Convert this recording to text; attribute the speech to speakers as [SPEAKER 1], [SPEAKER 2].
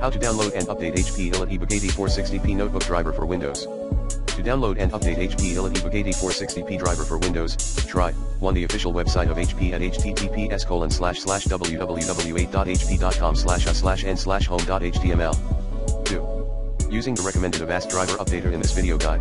[SPEAKER 1] How to download and update HP EliteBook 8460p notebook driver for Windows. To download and update HP EliteBook 8460p driver for Windows, try 1. The official website of HP at https colon slash slash www.hp.com slash a slash n slash home.html. 2. Using the recommended Avast driver updater in this video guide.